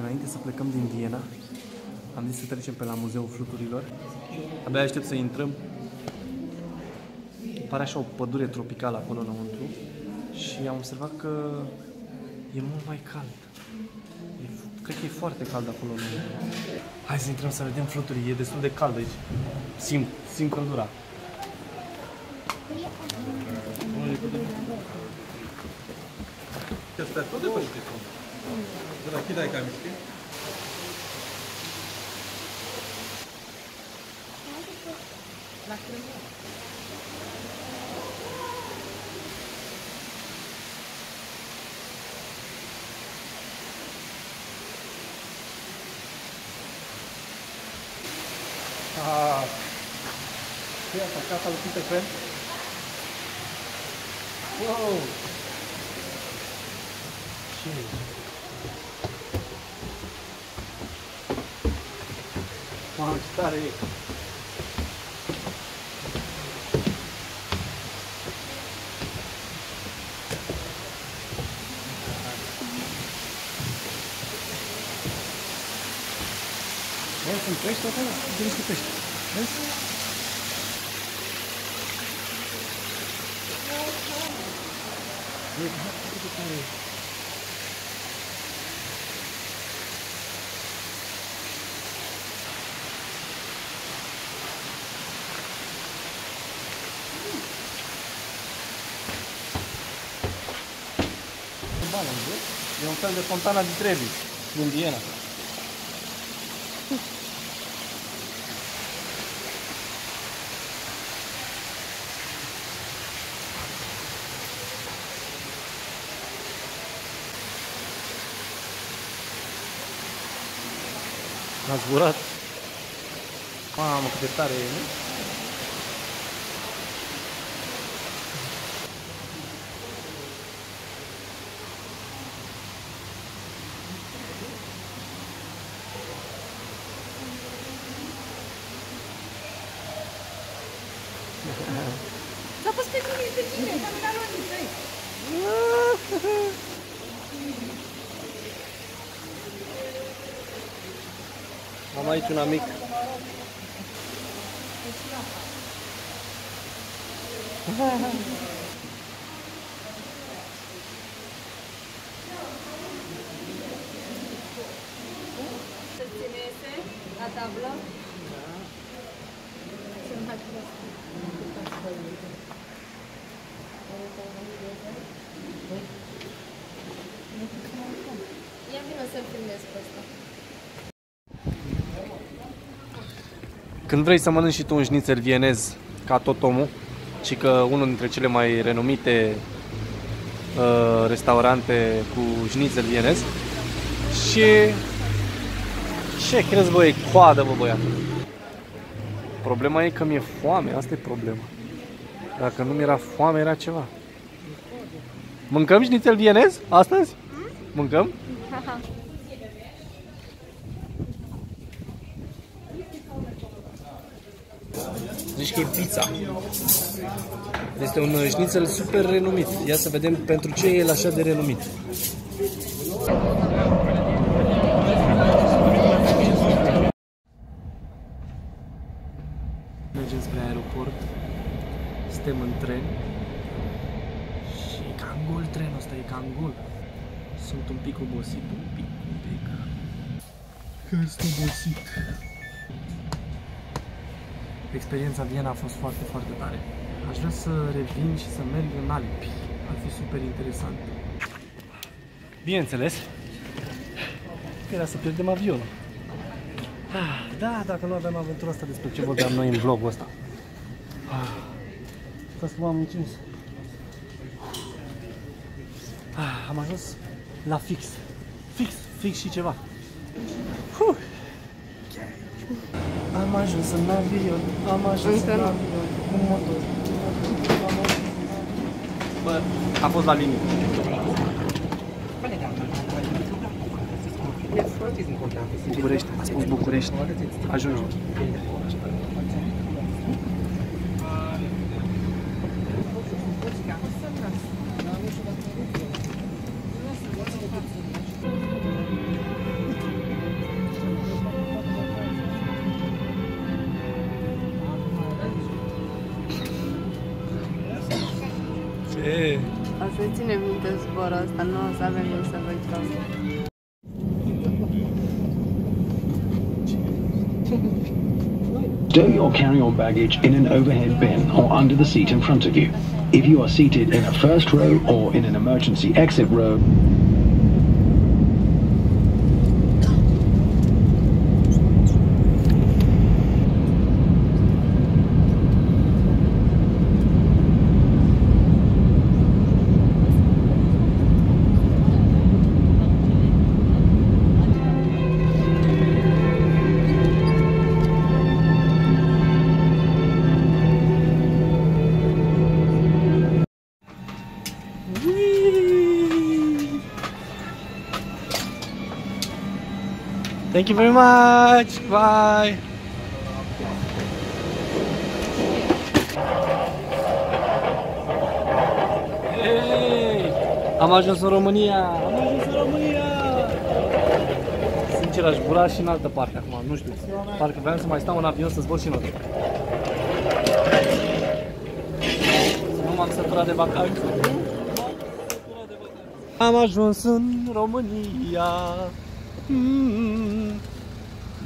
Înainte să plecăm din Viena, am zis să trecem pe la Muzeul Fluturilor. Abia aștept să intrăm. Pare așa o pădure tropicală acolo înăuntru și am observat că e mult mai cald. E, cred că e foarte cald acolo înăuntru. Hai să intrăm să vedem fluturii, e destul de cald aici. Simt, simt căldura. Questa è tutto Bırak iki dakika miskin. Lakrım yok. Ah, fui atacar a Peter Pan. Uou! Cheio. Ce tare e! Bă, sunt pești acolo? Vedeți cu pești. Vezi? E, hai, uite care e. E un fel de fontana di Trevi din Viena. A zburat. Mamă, cât de tare e, nu? Dar păi pe cine pe cine? Dar mi-a luat din tăi. Am aici un amic. Să ținese la tablă. Să-l filmez pe ăsta. Când vrei să mănânci și tu un șnițel vienez ca tot omul, și că unul dintre cele mai renumite uh, restaurante cu șnițel vienez și ce crezi bă, e coadă bă băiatul. Problema e că mi-e foame, asta e problema. Dacă nu mi-era foame, era ceva. Mâncăm șnițel vienez astăzi? Mâncăm? Zici că e pizza. Este un șnițel super renumit. Ia să vedem pentru ce e el așa de renumit. Mergem spre aeroport. Suntem în tren. Și e ca în gol trenul ăsta, e ca în gol. Sunt un pic obosit, un pic, un pic. Că sunt obosit. Experiența Viena a fost foarte, foarte tare. Aș vrea să revin și să merg în Alpi. Ar fi super interesant. Bineînțeles, că era să pierdem avionul. Ah, da, dacă nu aveam aventura asta despre ce vorbeam noi în vlogul ăsta. Ah, Stați că m-am încins. Ah, am ajuns la fix. Fix, fix și ceva. Huh. Am ajuns în avion, am ajuns Încă în nu. avion, cu motor. Bă, a fost la limit. București, a spus București. Ajungi. Să ținem minte zborul ăsta, nu o să avem noi să uităm. Stow your carry-on baggage in an overhead bin or under the seat in front of you. If you are seated in a first row or in an emergency exit row, Thank you very much. Bye. Hey! Am ajuns în România! Am ajuns în România! Sincer, aș bura și în altă parte acum, nu știu. Parcă vreau să mai stau în avion să zbor și în altă. Nu m-am săturat de vacanță. Am ajuns în România. Mm.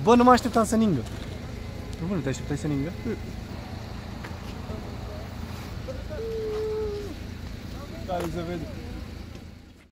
Bă, nu mă așteptam să ningă. Nu, nu te așteptai să ningă? Care se vede.